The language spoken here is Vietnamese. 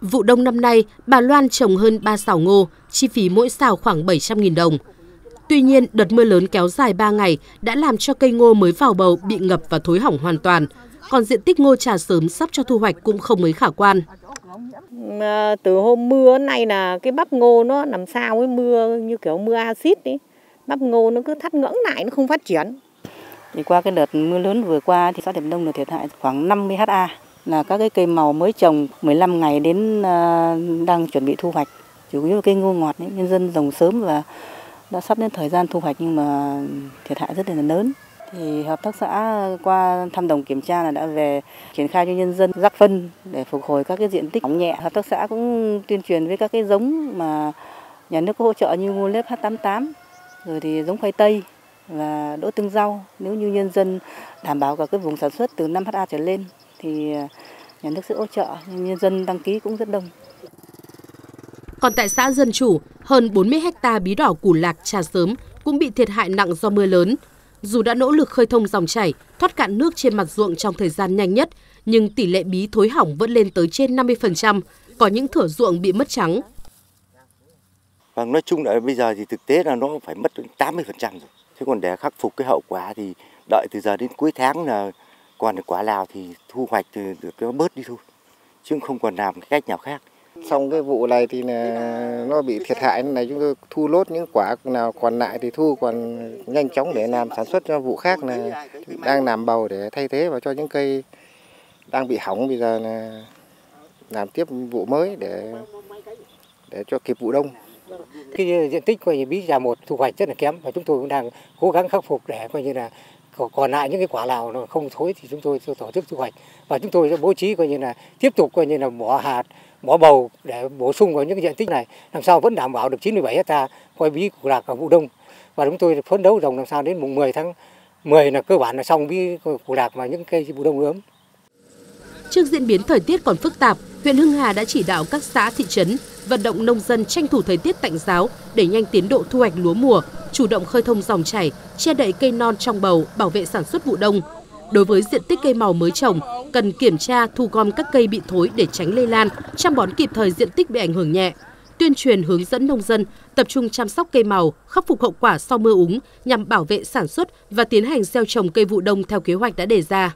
Vụ đông năm nay, bà Loan trồng hơn 3 xào ngô, chi phí mỗi xào khoảng 700.000 đồng. Tuy nhiên, đợt mưa lớn kéo dài 3 ngày đã làm cho cây ngô mới vào bầu bị ngập và thối hỏng hoàn toàn, còn diện tích ngô trà sớm sắp cho thu hoạch cũng không mấy khả quan. Từ hôm mưa này là cái bắp ngô nó làm sao với mưa như kiểu mưa axit ấy. Bắp ngô nó cứ thắt ngưỡng lại nó không phát triển. Thì qua cái đợt mưa lớn vừa qua thì xã Điểm Đông được thiệt hại khoảng 50 ha là các cái cây màu mới trồng 15 ngày đến ờ, đang chuẩn bị thu hoạch. Chủ yếu là cây ngô ngọt ấy, nhân dân trồng sớm và đã sắp đến thời gian thu hoạch nhưng mà thiệt hại rất là lớn. Thì hợp tác xã qua thăm đồng kiểm tra là đã về triển khai cho nhân dân rắc phân để phục hồi các cái diện tích hỏng nhẹ. Hợp tác xã cũng tuyên truyền với các cái giống mà nhà nước có hỗ trợ như ngô lếp H88 rồi thì giống khoai tây và đỗ tương rau nếu như nhân dân đảm bảo cả cái vùng sản xuất từ 5 ha trở lên thì nhà nước sẽ hỗ trợ nhưng nhân dân đăng ký cũng rất đông. Còn tại xã Dân Chủ, hơn 40 hecta bí đỏ củ lạc trà sớm cũng bị thiệt hại nặng do mưa lớn. Dù đã nỗ lực khơi thông dòng chảy, thoát cạn nước trên mặt ruộng trong thời gian nhanh nhất, nhưng tỷ lệ bí thối hỏng vẫn lên tới trên 50%, có những thửa ruộng bị mất trắng. Vâng, nói chung là bây giờ thì thực tế là nó phải mất đến 80% rồi. Thế còn để khắc phục cái hậu quả thì đợi từ giờ đến cuối tháng là còn quả nào thì thu hoạch thì được nó bớt đi thôi. Chứ không còn làm cách nào khác. Xong cái vụ này thì là nó bị thiệt hại này chúng tôi thu lốt những quả nào còn lại thì thu còn nhanh chóng để làm sản xuất cho vụ khác là đang làm bầu để thay thế vào cho những cây đang bị hỏng bây giờ là làm tiếp vụ mới để để cho kịp vụ đông. Cái diện tích coi như bí già một thu hoạch rất là kém và chúng tôi cũng đang cố gắng khắc phục để coi như là còn lại những cái quả nào nó không thối thì chúng tôi tổ chức thu hoạch. Và chúng tôi sẽ bố trí coi như là tiếp tục coi như là bỏ hạt bỏ bầu để bổ sung vào những cái diện tích này. Làm sao vẫn đảm bảo được 97 hecta khoai bí củ lạc ở vụ đông. Và chúng tôi phấn đấu trồng làm sao đến mùng 10 tháng 10 là cơ bản là xong bí củ lạc và những cây vụ đông ướm. Trước diễn biến thời tiết còn phức tạp, huyện Hưng Hà đã chỉ đạo các xã thị trấn vận động nông dân tranh thủ thời tiết tạnh giáo để nhanh tiến độ thu hoạch lúa mùa, chủ động khơi thông dòng chảy, che đậy cây non trong bầu, bảo vệ sản xuất vụ đông. Đối với diện tích cây màu mới trồng, cần kiểm tra thu gom các cây bị thối để tránh lây lan, chăm bón kịp thời diện tích bị ảnh hưởng nhẹ. Tuyên truyền hướng dẫn nông dân tập trung chăm sóc cây màu, khắc phục hậu quả sau mưa úng nhằm bảo vệ sản xuất và tiến hành gieo trồng cây vụ đông theo kế hoạch đã đề ra.